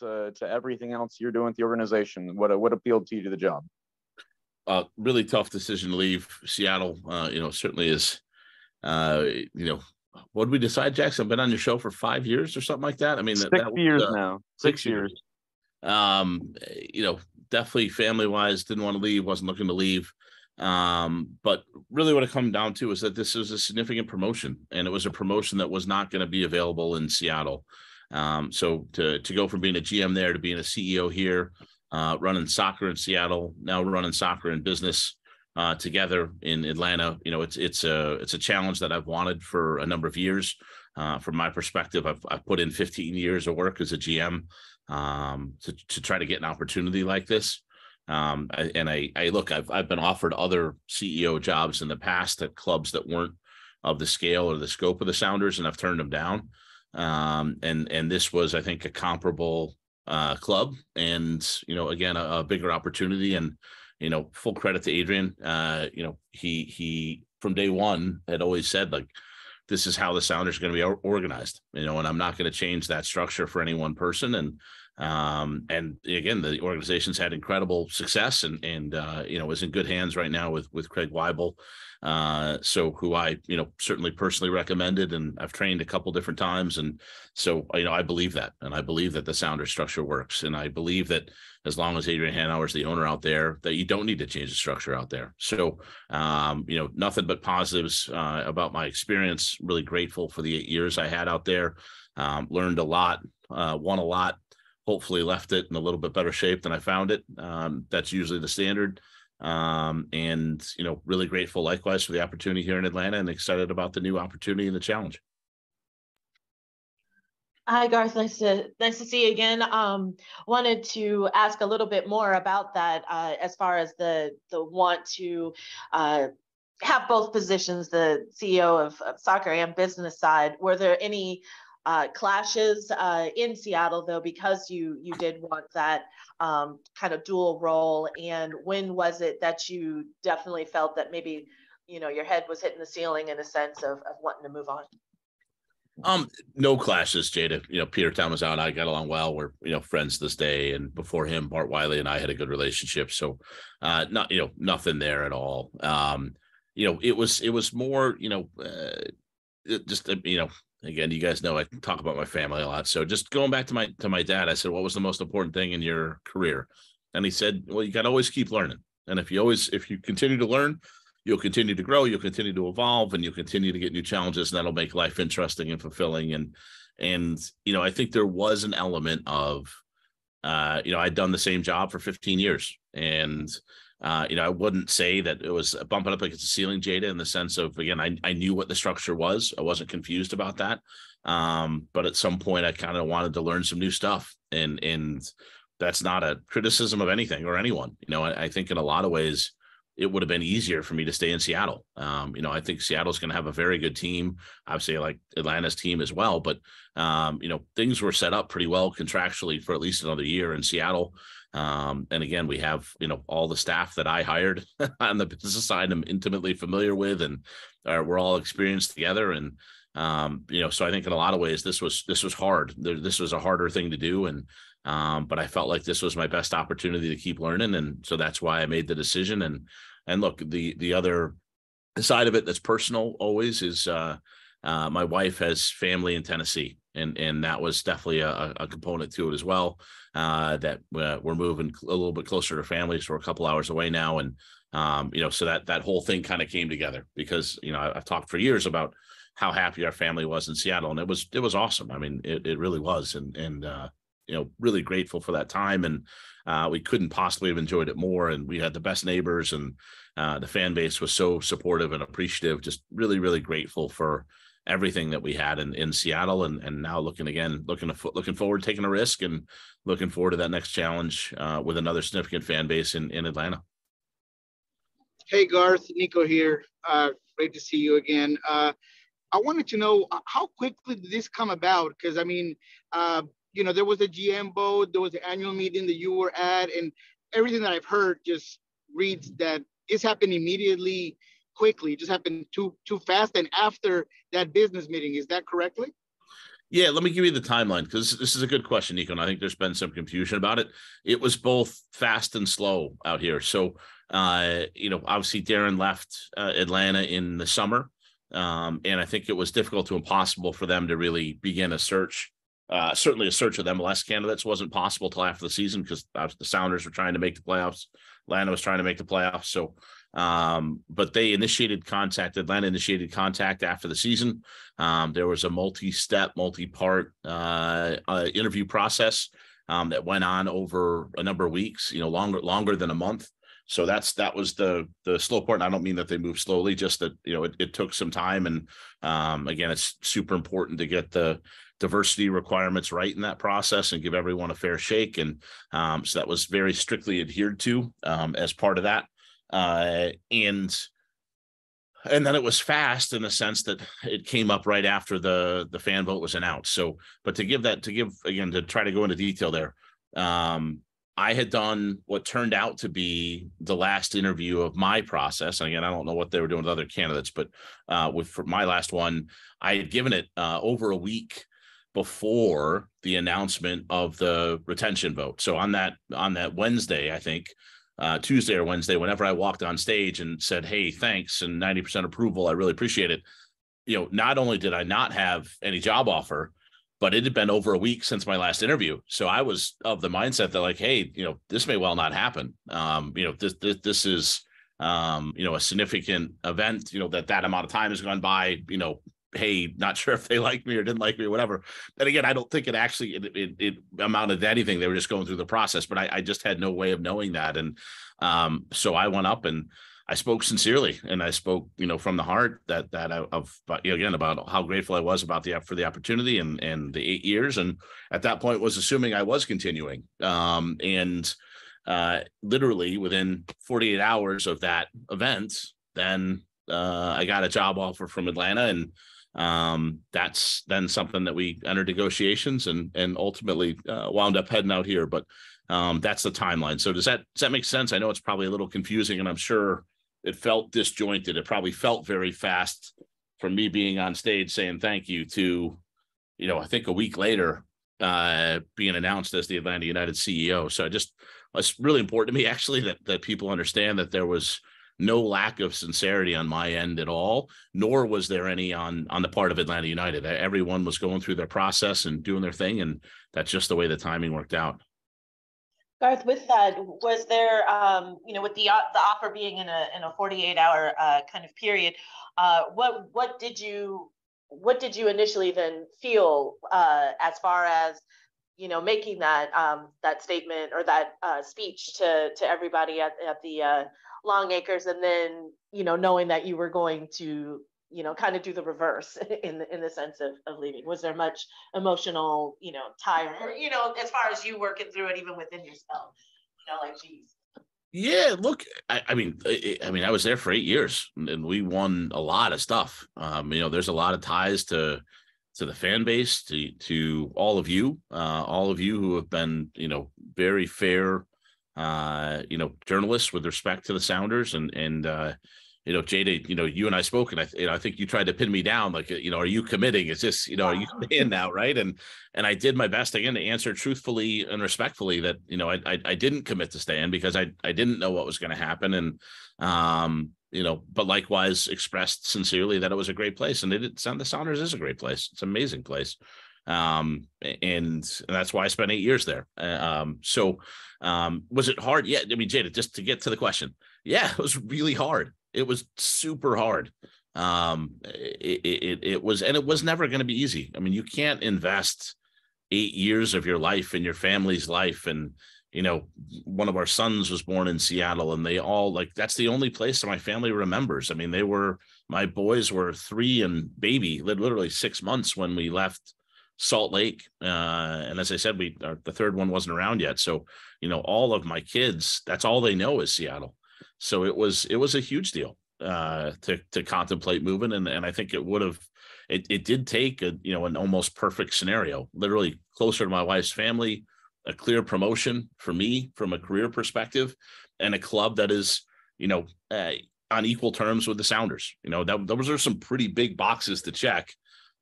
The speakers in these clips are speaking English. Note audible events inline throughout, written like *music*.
to, to everything else you're doing with the organization? What what appealed to you to the job? Uh, really tough decision to leave Seattle. Uh, you know, certainly is. Uh, you know, what did we decide, Jackson? I've been on your show for five years or something like that. I mean, six that, years uh, now. Six, six years. years. Um, you know, definitely family wise, didn't want to leave, wasn't looking to leave. Um, but really what it come down to is that this was a significant promotion and it was a promotion that was not going to be available in Seattle. Um, so to to go from being a GM there to being a CEO here, uh, running soccer in Seattle, now running soccer and business uh, together in Atlanta, you know, it's it's a it's a challenge that I've wanted for a number of years. Uh, from my perspective, I've I've put in 15 years of work as a GM um, to to try to get an opportunity like this. Um, and I, I look, I've I've been offered other CEO jobs in the past at clubs that weren't of the scale or the scope of the Sounders, and I've turned them down. Um, and and this was, I think, a comparable uh, club, and you know, again, a, a, bigger opportunity. And you know, full credit to Adrian. Uh, you know, he he from day one had always said like, this is how the Sounders are going to be organized. You know, and I'm not going to change that structure for any one person. And um, and again, the organization's had incredible success and and uh, you know is in good hands right now with with Craig Waibel, uh, so who I you know certainly personally recommended, and I've trained a couple different times, and so you know I believe that, and I believe that the sounder structure works, and I believe that as long as Adrian Hanauer is the owner out there, that you don't need to change the structure out there. So um, you know nothing but positives uh, about my experience. Really grateful for the eight years I had out there. Um, learned a lot, uh, won a lot hopefully left it in a little bit better shape than I found it. Um, that's usually the standard. Um, and you know, really grateful likewise for the opportunity here in Atlanta and excited about the new opportunity and the challenge. Hi, Garth. Nice to nice to see you again. Um, wanted to ask a little bit more about that uh, as far as the the want to uh, have both positions, the CEO of, of, soccer and business side. Were there any uh, clashes uh, in Seattle, though, because you you did want that um, kind of dual role. And when was it that you definitely felt that maybe you know your head was hitting the ceiling in a sense of, of wanting to move on? Um, no clashes, Jada. You know, Peter Tomozawa and I got along well. We're you know friends this day, and before him, Bart Wiley and I had a good relationship. So, uh, not you know nothing there at all. Um, you know, it was it was more you know. Uh, just you know again, you guys know I talk about my family a lot. So just going back to my to my dad, I said, "What was the most important thing in your career?" And he said, "Well, you got to always keep learning. And if you always if you continue to learn, you'll continue to grow, you'll continue to evolve, and you'll continue to get new challenges, and that'll make life interesting and fulfilling." And and you know, I think there was an element of, uh, you know, I'd done the same job for 15 years, and uh, you know, I wouldn't say that it was bumping up against the ceiling, Jada, in the sense of again, I, I knew what the structure was. I wasn't confused about that. Um, but at some point I kind of wanted to learn some new stuff. And and that's not a criticism of anything or anyone. You know, I, I think in a lot of ways it would have been easier for me to stay in Seattle. Um, you know, I think Seattle's going to have a very good team. Obviously, like Atlanta's team as well. But um, you know, things were set up pretty well contractually for at least another year in Seattle. Um, and again, we have you know all the staff that I hired *laughs* on the business side. I'm intimately familiar with, and uh, we're all experienced together. And um, you know, so I think in a lot of ways this was this was hard. This was a harder thing to do, and um, but I felt like this was my best opportunity to keep learning, and so that's why I made the decision. And and look, the the other side of it that's personal always is uh, uh, my wife has family in Tennessee, and and that was definitely a, a component to it as well. Uh, that uh, we're moving a little bit closer to families. so we're a couple hours away now, and um, you know, so that that whole thing kind of came together because you know I, have talked for years about how happy our family was in Seattle, and it was it was awesome. I mean, it it really was, and and uh, you know, really grateful for that time, and uh, we couldn't possibly have enjoyed it more. And we had the best neighbors, and uh, the fan base was so supportive and appreciative. Just really, really grateful for everything that we had in, in Seattle and, and now looking again, looking to, looking forward, taking a risk and looking forward to that next challenge uh, with another significant fan base in, in Atlanta. Hey Garth, Nico here. Uh, great to see you again. Uh, I wanted to know uh, how quickly did this come about? Because I mean, uh, you know, there was a GM vote, there was an annual meeting that you were at, and everything that I've heard just reads that this happened immediately quickly. It just happened too too fast and after that business meeting. Is that correctly? Yeah, let me give you the timeline because this is a good question, Nico. And I think there's been some confusion about it. It was both fast and slow out here. So, uh, you know, obviously Darren left uh, Atlanta in the summer. Um, and I think it was difficult to impossible for them to really begin a search. Uh, certainly a search of MLS candidates wasn't possible till after the season because the Sounders were trying to make the playoffs. Atlanta was trying to make the playoffs. So, um, but they initiated contact. Atlanta initiated contact after the season. Um, there was a multi-step, multi-part uh, uh, interview process um, that went on over a number of weeks. You know, longer longer than a month. So that's that was the the slow part. And I don't mean that they moved slowly, just that you know it, it took some time. And um, again, it's super important to get the diversity requirements right in that process and give everyone a fair shake. And um, so that was very strictly adhered to um, as part of that uh, and and then it was fast in the sense that it came up right after the the fan vote was announced. So, but to give that to give again to try to go into detail there, um, I had done what turned out to be the last interview of my process. And again, I don't know what they were doing with other candidates, but uh, with for my last one, I had given it uh, over a week before the announcement of the retention vote. So on that on that Wednesday, I think uh, Tuesday or Wednesday, whenever I walked on stage and said, "Hey, thanks," and ninety percent approval, I really appreciate it. You know, not only did I not have any job offer, but it had been over a week since my last interview, so I was of the mindset that like, hey, you know, this may well not happen. Um, you know, this this this is um, you know a significant event. You know that that amount of time has gone by. You know, hey, not sure if they like me or didn't like me or whatever. And again, I don't think it actually it, it, it amounted to anything. They were just going through the process, but I, I just had no way of knowing that. And um, so I went up and I spoke sincerely and I spoke, you know, from the heart that that I, of you again about how grateful I was about the for the opportunity and and the eight years. And at that point was assuming I was continuing. Um, and uh, literally within 48 hours of that event, then uh, I got a job offer from Atlanta and um, that's then something that we entered negotiations and and ultimately uh, wound up heading out here. But um, that's the timeline. So does that does that make sense? I know it's probably a little confusing, and I'm sure it felt disjointed. It probably felt very fast from me being on stage saying thank you to, you know, I think a week later uh, being announced as the Atlanta United CEO. So I just it's really important to me *laughs* actually that that people understand that there was no lack of sincerity on my end at all, nor was there any on on the part of Atlanta United. Everyone was going through their process and doing their thing, and that's just the way the timing worked out. Garth, with that, was there, um, you know, with the uh, the offer being in a in a 48 hour uh, kind of period, uh, what what did you what did you initially then feel uh, as far as you know making that um, that statement or that uh, speech to to everybody at at the uh, Longacres and then you know knowing that you were going to you know kind of do the reverse *laughs* in the in the sense of, of leaving. Was there much emotional you know tie or you know as far as you working through it even within yourself? You know like geez. Yeah look I, I mean I, I mean i was there for eight years and we won a lot of stuff. Um you know there's a lot of ties to to the fan base to to all of you uh all of you who have been you know very fair uh, you know, journalists with respect to the Sounders and and uh, you know, Jada, you know, you and I spoke, and I, you know, I think you tried to pin me down, like, you know, are you committing? Is this, you know, are you in *laughs* now, right? And and I did my best again to answer truthfully and respectfully that, you know, I I, I didn't commit to staying because I I didn't know what was going to happen, and um, you know, but likewise expressed sincerely that it was a great place, and it, it the Sounders is a great place. It's an amazing place um, and, and that's why I spent eight years there. Uh, um, so um, was it hard? Yeah, I mean, Jada, just to get to the question, yeah, it was really hard. It was super hard. Um, it, it, it was, and it was never going to be easy. I mean, you can't invest eight years of your life and your family's life and you know one of our sons was born in seattle and they all like that's the only place that my family remembers i mean they were my boys were three and baby literally six months when we left Salt Lake. Uh, and as I said, we our, the third one wasn't around yet. So, you know, all of my kids, that's all they know is Seattle. So it was it was a huge deal uh, to to contemplate moving, and and I think it would have. It, it did take a you know an almost perfect scenario, literally closer to my wife's family, a clear promotion for me from a career perspective, and a club that is you know uh, on equal terms with the Sounders. You know that those are some pretty big boxes to check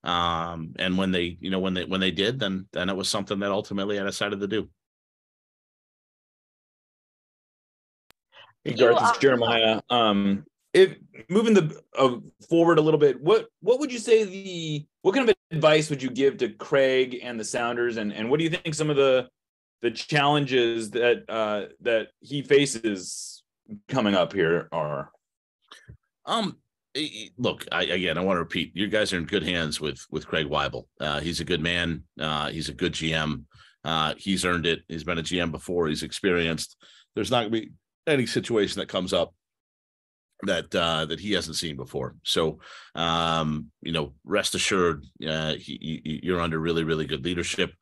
Um, and when they, you know, when they when they did, then then it was something that ultimately I decided to do. Hey, Garth, it's Jeremiah. Um, if moving the uh, forward a little bit, what what would you say the what kind of advice would you give to Craig and the Sounders, and and what do you think some of the the challenges that uh, that he faces coming up here are? Um, look, I again, I want to repeat, you guys are in good hands with with Craig Waibel. Uh, he's a good man. Uh, he's a good GM. Uh, he's earned it. He's been a GM before. He's experienced. There's not gonna be any situation that comes up that uh that he hasn't seen before so um you know rest assured uh he, he- you're under really really good leadership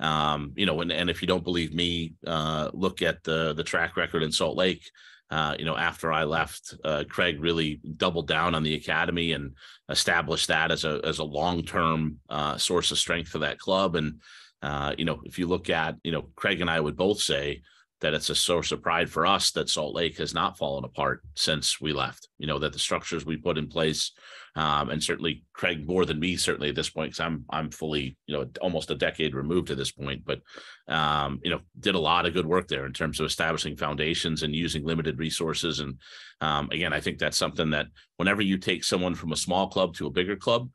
um you know and, and if you don't believe me uh look at the the track record in salt lake uh, you know, after I left, uh, Craig really doubled down on the academy and established that as a as a long term uh, source of strength for that club. And uh, you know, if you look at, you know, Craig and I would both say that it's a source of pride for us that Salt Lake has not fallen apart since we left. You know, that the structures we put in place, um, and certainly Craig more than me, certainly at this point, because I'm I'm fully, you know, almost a decade removed at this point, but um, you know, did a lot of good work there in terms of establishing foundations and using limited resources. And um, again, I think that's something that whenever you take someone from a small club to a bigger club,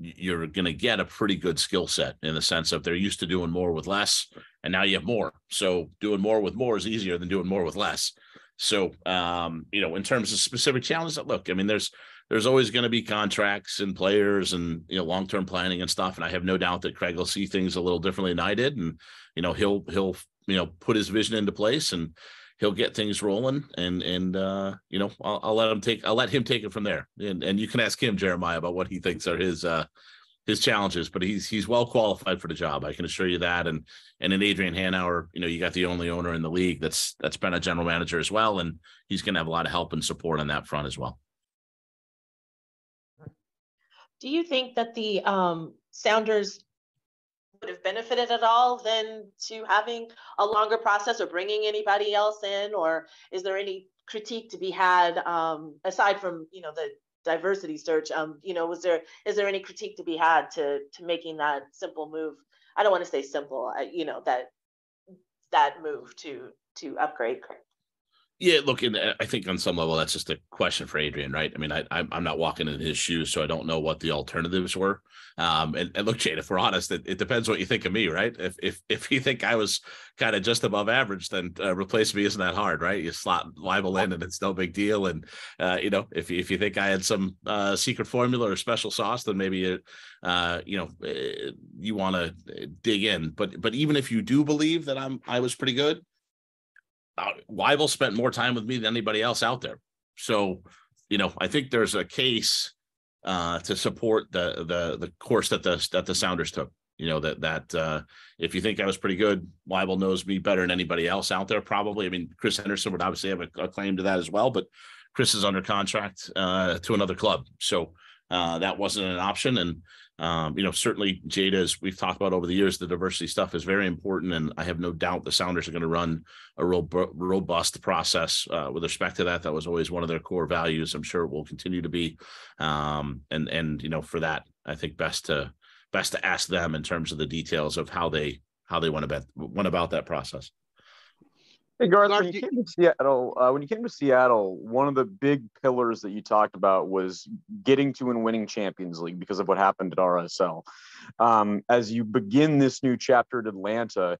you're going to get a pretty good skill set in the sense of they're used to doing more with less, and now you have more. So doing more with more is easier than doing more with less. So um, you know, in terms of specific challenges, look, I mean, there's there's always going to be contracts and players and you know long-term planning and stuff and i have no doubt that craig will see things a little differently than i did and you know he'll he'll you know put his vision into place and he'll get things rolling and and uh you know i'll, I'll let him take i'll let him take it from there and and you can ask him jeremiah about what he thinks are his uh his challenges but he's he's well qualified for the job i can assure you that and and in adrian hanauer you know you got the only owner in the league that's that's been a general manager as well and he's going to have a lot of help and support on that front as well Do you think that the um, Sounders would have benefited at all then to having a longer process or bringing anybody else in? Or is there any critique to be had um, aside from, you know, the diversity search? Um, you know, was there, is there any critique to be had to, to making that simple move? I don't want to say simple, I- you know, that, that move to, to upgrade. Yeah, look, and uh, I think on some level that's just a question for Adrian, right? I mean, I I'm not walking in his shoes, so I don't know what the alternatives were. Um, and, and look, Jade, if we're honest, it, it depends what you think of me, right? If if if you think I was kind of just above average, then uh, replace me isn't that hard, right? You slot Waibel in, and it's no big deal. And uh, you know, if if you think I had some uh, secret formula or special sauce, then maybe it, uh, you know, uh, you want to dig in. But but even if you do believe that I'm I was pretty good uh, Waibel spent more time with me than anybody else out there. So, you know, I think there's a case uh, to support the the the course that the that the Sounders took. You know that that uh, if you think I was pretty good, Waibel knows me better than anybody else out there. Probably. I mean, Chris Henderson would obviously have a, a claim to that as well, but Chris is under contract uh, to another club, so uh, that wasn't an option. And um, you know, certainly Jada, as we've talked about over the years, the diversity stuff is very important, and I have no doubt the Sounders are going to run a real robust process uh, with respect to that. That was always one of their core values. I'm sure it will continue to be. Um, and and you know, for that, I think best to best to ask them in terms of the details of how they how they went about went about that process. Hey Garth, when Garth, you you- came to Seattle, uh, when you came to Seattle, one of the big pillars that you talked about was getting to and winning Champions League because of what happened at RSL. Um, as you begin this new chapter at Atlanta,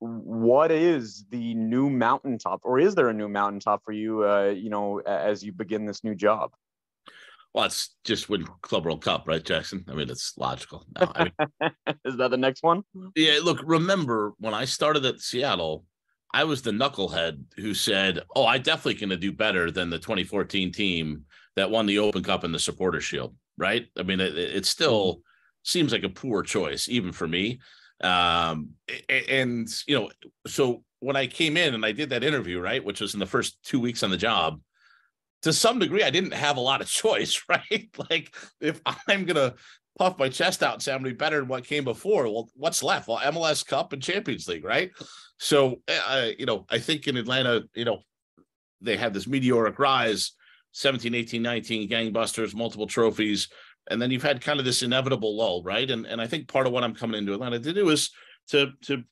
what is the new mountaintop, or is there a new mountaintop for you? Uh, you know, as you begin this new job. Well, it's just win Club World Cup, right, Jackson? I mean, it's logical. No, I mean, *laughs* is that the next one? Yeah, look, remember when I started at Seattle, I was the knucklehead who said, Oh, I definitely to do better than the 2014 team that won the Open Cup and the Supporter Shield, right? I mean, it, it still seems like a poor choice, even for me. Um, and, you know, so when I came in and I did that interview, right, which was in the first two weeks on the job, to some degree, I didn't have a lot of *laughs* choice, right? Like, if I'm going to puff my chest out and say I'm gonna be better than what came before. Well, what's left? Well, MLS Cup and Champions League, right? So, uh, you know, I think in Atlanta, you know, they had this meteoric rise 17, 18, 19, gangbusters, multiple trophies, and then you've had kind of this inevitable lull, right? And and I think part of what I'm coming into Atlanta to do is to to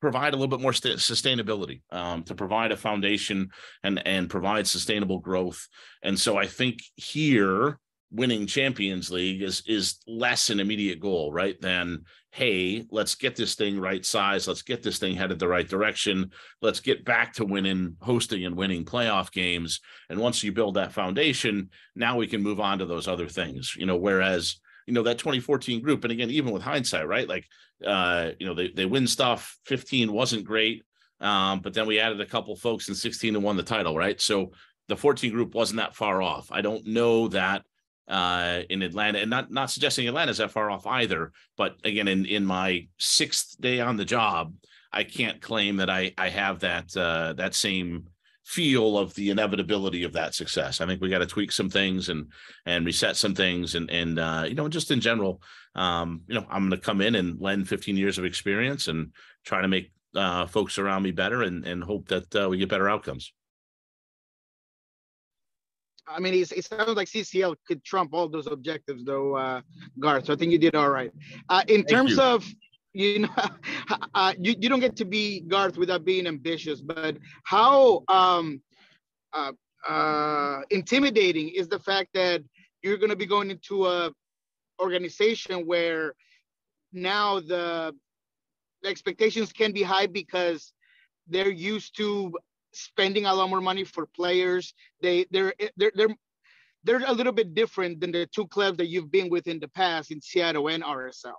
provide a little bit more st- sustainability, um, to provide a foundation and and provide sustainable growth. And so I think here winning Champions League is is less an immediate goal, right? Than hey, let's get this thing right size, let's get this thing headed the right direction, let's get back to winning, hosting and winning playoff games. And once you build that foundation, now we can move on to those other things. You know, whereas you know that 2014 group, and again, even with hindsight, right? Like, uh, you know, they they win stuff. 15 wasn't great, um, but then we added a couple folks in 16 and won the title, right? So the 14 group wasn't that far off. I don't know that uh, in Atlanta, and not not suggesting Atlanta's that far off either. But again, in in my sixth day on the job, I can't claim that I I have that uh, that same feel of the inevitability of that success. I think we got to tweak some things and and reset some things, and and uh, you know just in general, um, you know I'm going to come in and lend 15 years of experience and try to make uh, folks around me better, and and hope that uh, we get better outcomes. I mean, it sounds like CCL could trump all those objectives, though, uh, Garth. So I think you did all right. Uh, in Thank terms you. of, you know, *laughs* uh, you, you don't get to be Garth without being ambitious, but how um, uh, uh, intimidating is the fact that you're going to be going into a organization where now the, the expectations can be high because they're used to spending a lot more money for players. They they're they're they're they're a little bit different than the two clubs that you've been with in the past in Seattle and RSL.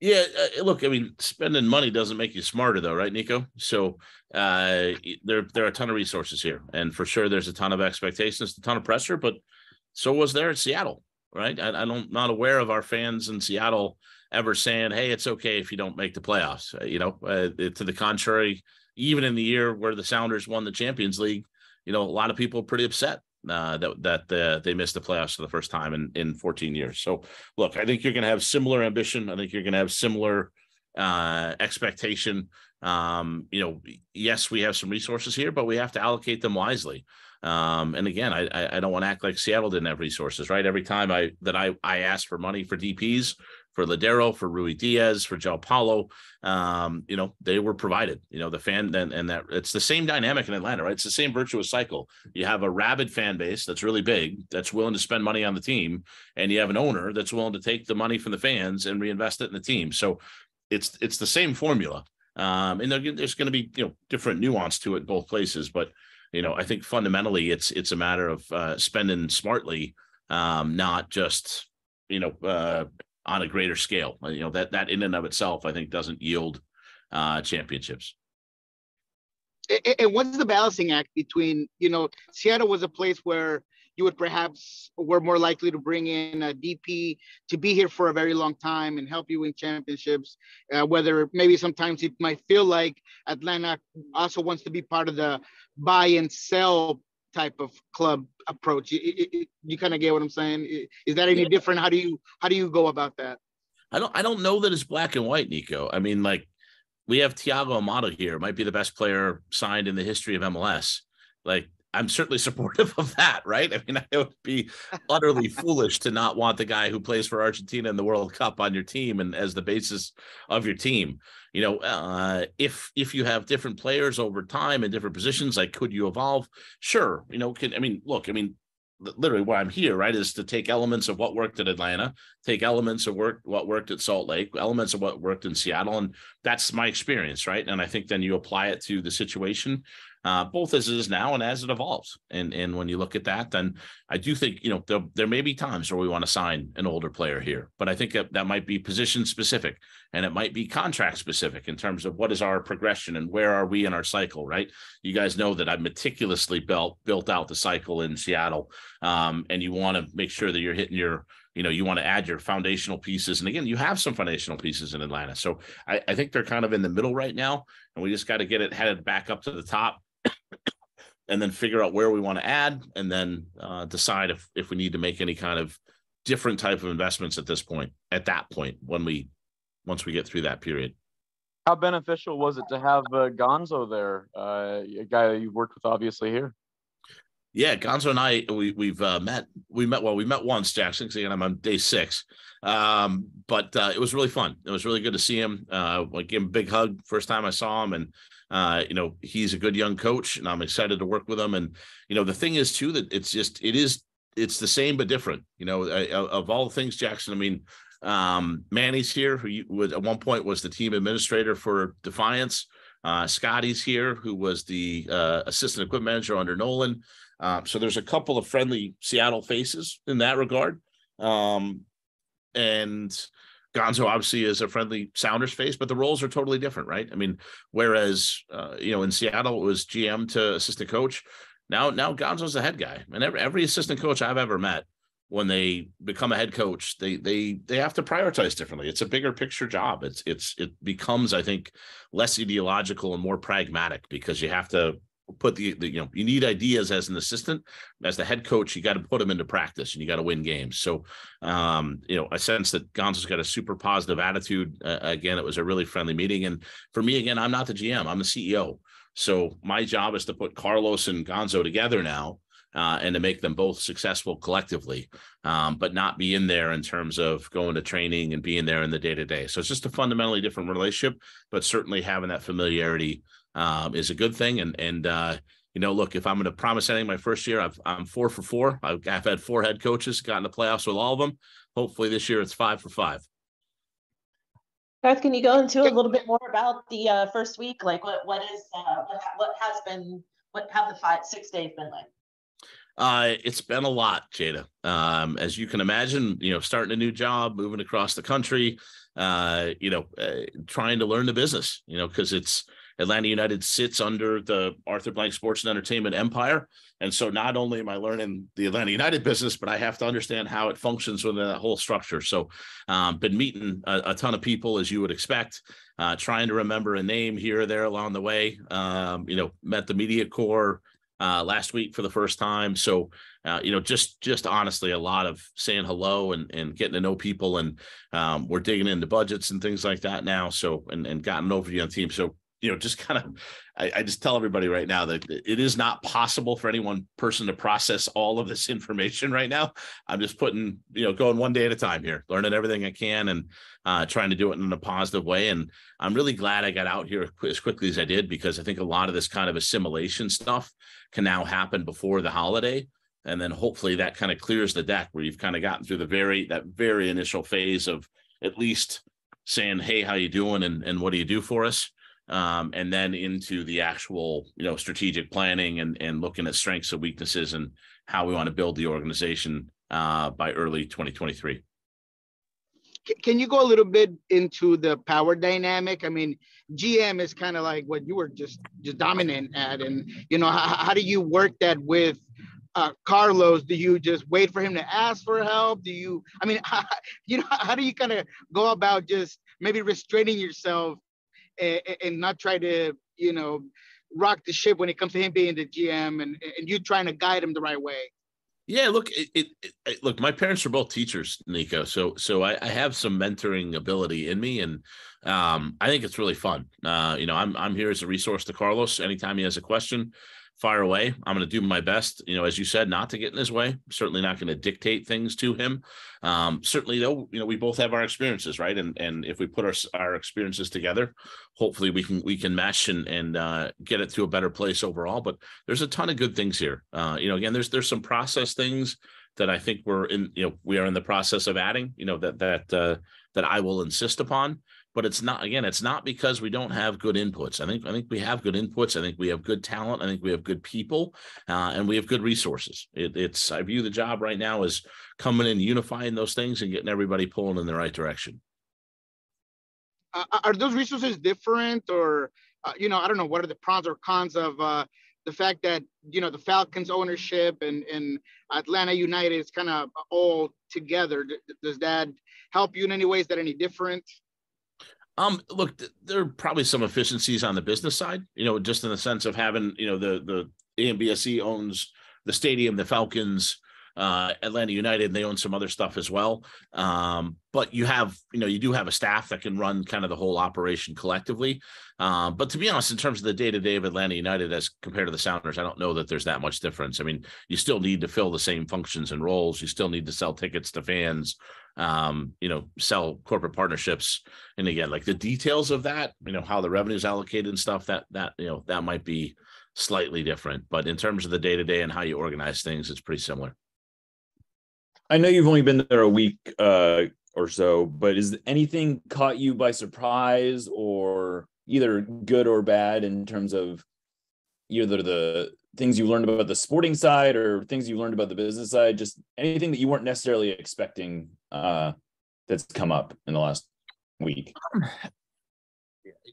Yeah, uh, look, I mean, spending money doesn't make you smarter, though, right, Nico? So uh, there there are a ton of resources here, and for sure, there's a ton of expectations, a ton of pressure, but so was there at Seattle, right? I, I don't not aware of our fans in Seattle ever saying, "Hey, it's okay if you don't make the playoffs." Uh, you know, uh, to the contrary, even in the year where the Sounders won the Champions League, you know, a lot of people are pretty upset uh, that that uh, they missed the playoffs for the first time in in 14 years. So, look, I think you're going to have similar ambition. I think you're going to have similar uh, expectation. Um, you know, yes, we have some resources here, but we have to allocate them wisely. Um, and again, I I don't want to act like Seattle didn't have resources, right? Every time I that I I asked for money for DPS, for Lodeiro, for Ruidíaz, for João Paulo. Um, you know, they were provided, you know, the fan and, and that it's the same dynamic in Atlanta, right? It's the same virtuous cycle. You have a rabid fan base that's really big, that's willing to spend money on the team, and you have an owner that's willing to take the money from the fans and reinvest it in the team. So it's it's the same formula. Um, and there's going to be you know different nuance to it in both places, but you know I think fundamentally it's it's a matter of uh, spending smartly, um, not just you know uh, on a greater scale. You know that that in and of itself, I think, doesn't yield uh, championships. And what's the balancing act between you know Seattle was a place where you would perhaps were more likely to bring in a DP to be here for a very long time and help you win championships. Uh, whether maybe sometimes it might feel like Atlanta also wants to be part of the buy and sell type of club approach. You, you kind of get what I'm saying? Is that any different? How do you how do you go about that? I don't I don't know that it's black and white, Nico. I mean, like we have Thiago Almada here, might be the best player signed in the history of MLS. Like I'm certainly supportive of that, right? I mean, *laughs* I would be utterly foolish to not want the guy who plays for Argentina in the World Cup on your team and as the basis of your team. You know, uh, if if you have different players over time in different positions, like could you evolve? Sure. You know, can I mean, look, I mean, literally why I'm here, right, is to take elements of what worked at Atlanta, take elements of work what worked at Salt Lake, elements of what worked in Seattle, and that's my experience, right? And I think then you apply it to the situation uh, both as it is now and as it evolves. And and when you look at that, then I do think you know there, there may be times where we want to sign an older player here, but I think that, that might be position specific and it might be contract specific in terms of what is our progression and where are we in our cycle. Right? You guys know that I meticulously built built out the cycle in Seattle, um, and you want to make sure that you're hitting your you know you want to add your foundational pieces and again you have some foundational pieces in atlanta so I, I, think they're kind of in the middle right now and we just got to get it headed back up to the top and then figure out where we want to add and then uh, decide if if we need to make any kind of different type of investments at this point at that point when we once we get through that period how beneficial was it to have uh, gonzo there uh, a guy that you've worked with obviously here Yeah, Gonzo and I we we've uh, met. We met well. We met once, Jackson. Because again, I'm on day six. Um, but uh, it was really fun. It was really good to see him. Uh, like give him a big hug first time I saw him, and uh, you know he's a good young coach, and I'm excited to work with him. And you know the thing is too that it's just it is it's the same but different. You know, of all things, Jackson. I mean, um, Manny's here, who was at one point was the team administrator for Defiance. Uh, Scotty's here, who was the uh, assistant equipment manager under Nolan. Uh, so there's a couple of friendly Seattle faces in that regard. Um, and Gonzo obviously is a friendly Sounders face, but the roles are totally different, right? I mean, whereas uh, you know in Seattle it was GM to assistant coach. Now, now Gonzo's the head guy, and every, every assistant coach I've ever met, when they become a head coach, they they they have to prioritize differently. It's a bigger picture job. It's it's it becomes, I think, less ideological and more pragmatic because you have to put the, the, you know you need ideas as an assistant. As the head coach you got to put them into practice and you got to win games. So um you know i sense that gonzo's got a super positive attitude uh, again it was a really friendly meeting. And for me again i'm not the gm i'm the ceo so my job is to put carlos and gonzo together now uh, and to make them both successful collectively, um, but not be in there in terms of going to training and being there in the day to day. So it's just a fundamentally different relationship, but certainly having that familiarity um, is a good thing. And and uh, you know, look, if I'm going to promise anything, my first year, I've, I'm four for four. I've, I've had four head coaches, gotten the playoffs with all of them. Hopefully, this year it's five for five. Garth, can you go into a little bit more about the uh, first week? Like, what what is uh, what, what has been what have the five six days been like? Uh, it's been a lot, Jada. Um, as you can imagine, you know, starting a new job, moving across the country, uh, you know, uh, trying to learn the business, you know, because it's Atlanta United sits under the Arthur Blank Sports and Entertainment empire. And so not only am I learning the Atlanta United business, but I have to understand how it functions within that whole structure. So um, been meeting a, a, ton of people as you would expect, uh, trying to remember a name here or there along the way. Um, you know, met the media corps uh, last week for the first time. So, uh, you know, just just honestly, a lot of saying hello and and getting to know people, and um, we're digging into budgets and things like that now. So, and and gotten an overview on team. So, you know, just kind of, I, I, just tell everybody right now that it is not possible for any one person to process all of this *laughs* information right now. I'm just putting, you know, going one day at a time here, learning everything I can and uh, trying to do it in a positive way. And I'm really glad I got out here as quickly as I did because I think a lot of this kind of assimilation stuff can now happen before the holiday. And then hopefully that kind of clears the deck where you've kind of gotten through the very, that very initial phase of at least saying, Hey, how you doing? And, and what do you do for us? Um, and then into the actual you know strategic planning and and looking at strengths and weaknesses and how we want to build the organization uh, by early 2023 can you go a little bit into the power dynamic? I mean gm is kind of like what you were just just dominant at and you know how, how do you work that with uh, Carlos, do you just wait for him to ask for help? Do you, I mean, how, *laughs* you know, how do you kind of go about just maybe restraining yourself and, and not try to, you know, rock the ship when it comes to him being the GM and, and you trying to guide him the right way. Yeah, look, it, it, it, look. My parents are both teachers, Nico. So, so I, I, have some mentoring ability in me, and um, I think it's really fun. Uh, you know, I'm I'm here as a resource to Carlos. Anytime he has a question, fire away. I'm going to do my best, you know, as you said, not to get in his way. certainly not going to dictate things to him. Um, certainly, though, you know, we both have our experiences, right? And and if we put our our experiences together, hopefully we can we can mesh and and uh, get it to a better place overall. But there's a ton of good things here. Uh, you know, again, there's there's some process things that I think we're in. You know, we are in the process of adding. You know, that that uh, that I will insist upon but it's not again it's not because we don't have good inputs. I think i think we have good inputs. I think we have good talent. I think we have good people uh, and we have good resources. It, it's i view the job right now as coming in unifying those things and getting everybody pulling in the right direction. Uh, are those resources different or uh, you know i don't know what are the pros or cons of uh, the fact that you know the falcons ownership and and atlanta united is kind of all together? Does that help you in any ways that any different um, look, there are probably some efficiencies on the business side, you know, just in the sense of having, you know, the the AMBSE owns the stadium, the Falcons, uh, Atlanta United. and They own some other stuff as well. Um, but you have, you know, you do have a staff that can run kind of the whole operation collectively. Um, but to be honest, in terms of the day to day of Atlanta United as compared to the Sounders, I don't know that there's that much difference. I mean, you still need to fill the same functions and roles. You still need to sell tickets to fans, um, you know, sell corporate partnerships. And again, like the details of that, you know, how the revenue is allocated and stuff that, that, you know, that might be slightly different. But in terms of the day to day and how you organize things, it's pretty similar. I know you've only been there a week uh, or so, but is anything caught you by surprise or either good or bad in terms of either the things you learned about the sporting side or things you learned about the business side? Just anything that you weren't necessarily expecting uh, that's come up in the last week.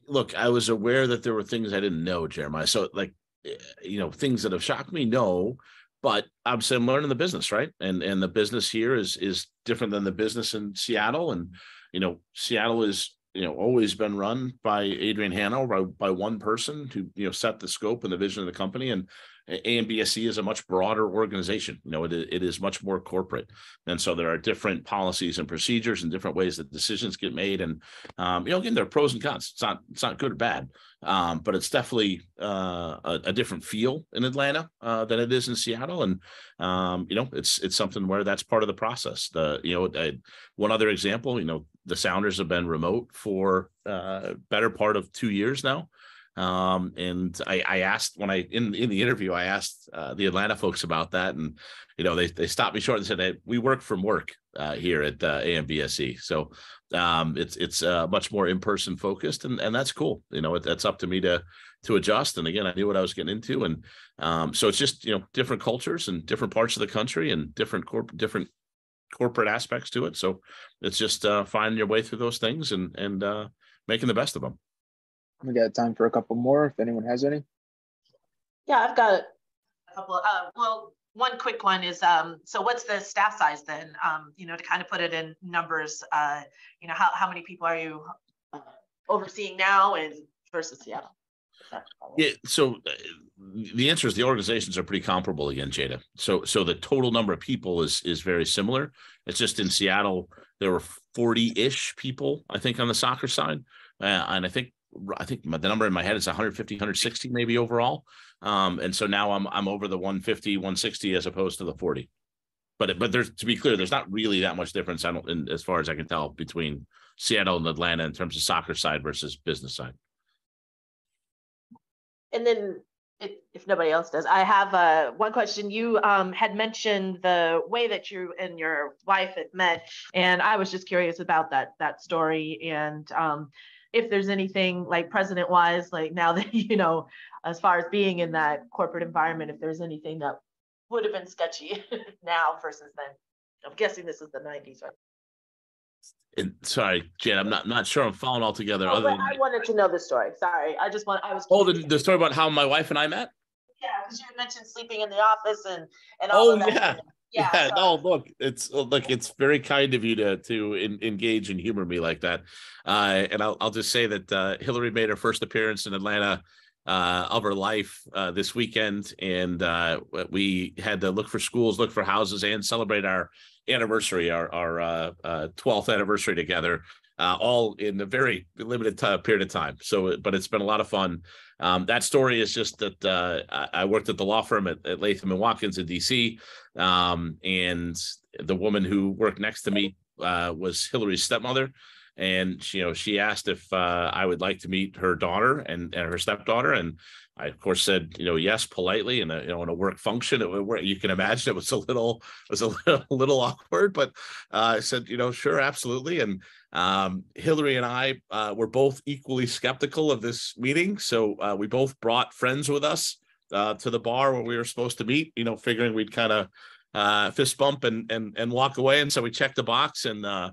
Look, I was aware that there were things I didn't know, Jeremiah. So, like, eh, you know, things that have shocked me, no but I'm saying learning the business, right? And and the business here is is different than the business in Seattle. And you know, Seattle is you know always been run by Adrian Hanno by, by one person who you know set the scope and the vision of the company. And AMBSE is a much broader organization. You know, it, it is much more corporate, and so there are different policies and procedures and different ways that decisions get made. And um, you know, again, there are pros and cons. It's not it's not good or bad, um, but it's definitely uh, a, a, different feel in Atlanta uh, than it is in Seattle. And um, you know, it's it's something where that's part of the process. The you know, I, one other example, you know, the Sounders have been remote for uh, better part of two years now. Um, and I, I, asked when I in in the interview, I asked uh, the Atlanta folks about that, and you know they they stopped me short and said, hey, "We work from work uh, here at uh, AMBSE, so um, it's it's uh, much more in person focused, and and that's cool. You know, it, that's up to me to to adjust. And again, I knew what I was getting into, and um, so it's just you know different cultures and different parts of the country and different corp different corporate aspects to it. So it's just uh, finding your way through those things and and uh, making the best of them. We got time for a couple more if anyone has any. Yeah, I've got a couple. Uh, well, one quick one is um, so what's the staff size then? Um, you know, to kind of put it in numbers, uh, you know, how, how many people are you uh, overseeing now and versus Seattle? Yeah, so uh, the answer is the organizations are pretty comparable again, Jada. So so the total number of people is is very similar. It's just in Seattle there were 40-ish people, I think, on the soccer side. Uh, and I think I think the number in my head is 150, 160 maybe overall. Um, and so now I'm I'm over the 150, 160 as opposed to the 40. But but there's to be clear, there's not really that much difference. I don't, in, as far as I can tell, between Seattle and Atlanta in terms of soccer side versus business side. And then if, if nobody else does, I have uh, one question. You um, had mentioned the way that you and your wife had met, and I was just curious about that that story. And um, if there's anything like president wise, like now *laughs* that, you know, as far as being in that corporate environment, if there's anything that would have been sketchy *laughs* now versus then. I'm guessing this is the 90s, right? And sorry, Jen, I'm not not sure I'm following all together. Other than I wanted to know the story. Sorry, I just want I was. Oh, the, the story about how my wife and I met. Yeah, because you mentioned sleeping in the office and and all. Oh yeah, *laughs* yeah, yeah so. no look it's look it's very kind of you to to in, engage and humor me like that uh, and I'll, I'll just say that uh, hillary made her first appearance in atlanta uh, of her life uh, this weekend and uh, we had to look for schools look for houses and celebrate our anniversary our our 12th uh, anniversary together all in a very limited t- period of time. So but it's been a lot of fun. Um, that story is just that uh, I worked at the law firm at, at Latham and Watkins in DC, um, and the woman who worked next to me uh, was Hillary's stepmother, and you know she asked if uh, I would like to meet her daughter and, and her stepdaughter, and I of course said you know yes politely, and you know in a work function, it, you can imagine it was a little it was a *laughs* little, a little awkward, but uh, I said you know sure absolutely, and um, Hillary and I uh, were both equally skeptical of this meeting, so uh, we both brought friends with us uh, to the bar where we were supposed to meet. You know, figuring we'd kind of uh, fist bump and and and walk away. And so we checked the box, and uh,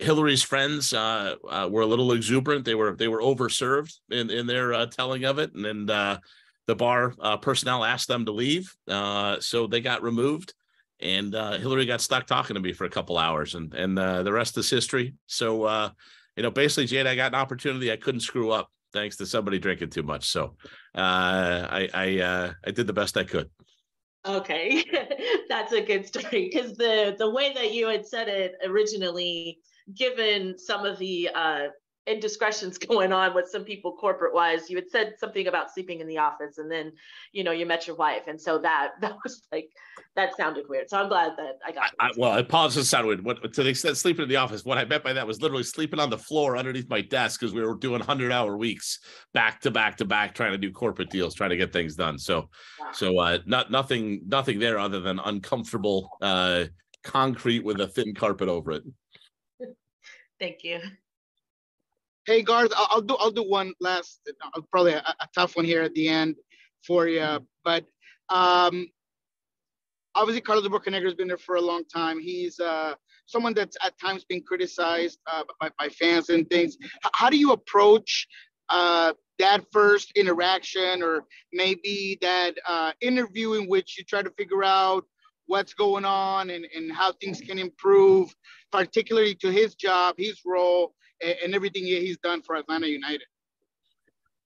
Hillary's friends uh, were a little exuberant. They were they were overserved in in their telling of it, and then the bar personnel asked them to leave, so they got removed and uh, Hillary got stuck talking to me for a couple hours, and and uh, the rest is history. So, uh, you know, basically, Jade, I got an opportunity I couldn't screw up thanks to somebody drinking too much. So, uh, I I uh, I did the best I could. Okay, *laughs* that's a good story because the the way that you had said it originally, given some of the uh, indiscretions *laughs* going on with some people corporate wise, you had said something about sleeping in the office, and then you know you met your wife, and so that *laughs* that was like that sounded weird. So I'm glad that I got. I, I, well, I apologize. Sound weird. What to the extent sleeping in the office? What I meant by that was literally sleeping on the floor underneath my desk because we were doing hundred hour weeks back to back to back, trying to do corporate deals, trying to get things done. So, Wow. so uh, not nothing nothing there other than uncomfortable uh, concrete with a thin carpet over it. Thank you. Hey Garth, I'll, I'll do I'll do one last, probably a, a tough one here at the end for you. But um, obviously, Carlos Bocanegra has been there for a long time. He's uh, someone that's at times been criticized uh, by, by fans and things. H- how do you approach uh, that first interaction, or maybe that uh, interview in which you try to figure out what's going on and, and how things can improve, particularly to his job, his role, and, and everything he's done for Atlanta United.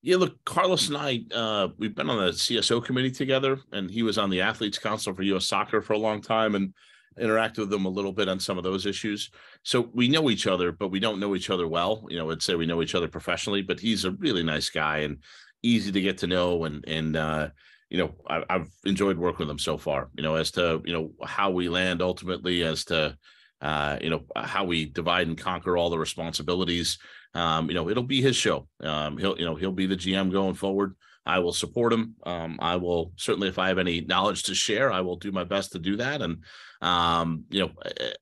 Yeah, look, Carlos and I, uh, we've been on the CSO committee together, and he was on the Athletes Council for U.S. Soccer for a long time, and interacted with them a little bit on some of those issues. So we know each other, but we don't know each other well. You know, I'd say we know each other professionally, but he's a really nice guy and easy to get to know, and and uh, you know, I, I've enjoyed working with him so far. You know, as to you know how we land ultimately, as to uh, you know how we divide and conquer all the responsibilities. Um, you know, it'll be his show. Um, he'll you know he'll be the GM going forward. I will support him. Um, I will certainly, if I have any knowledge to share, I will do my best to do that. And um, you know,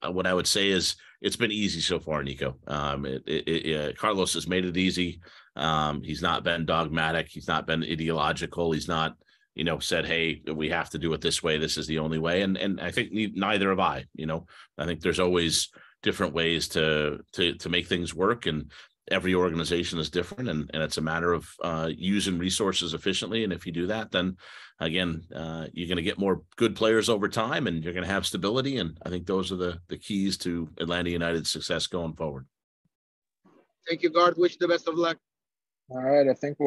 uh, what I would say is it's been easy so far, Nico. Um, it, it, it, Carlos has made it easy. Um, he's not been dogmatic. He's not been ideological. He's not, you know, said, "Hey, we have to do it this way. This is the only way." And and I think ne- neither have I. You know, I think there's always different ways to to to make things work and every organization is different and, and it's a matter of uh, using resources efficiently and if you do that then again uh, you're going to get more good players over time and you're going to have stability and i think those are the the keys to atlanta united's success going forward Thank you, Garth. Wish you the best of luck. All right, I think we'll